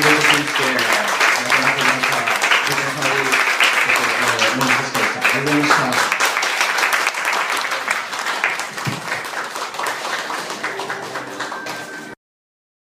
Obrigado.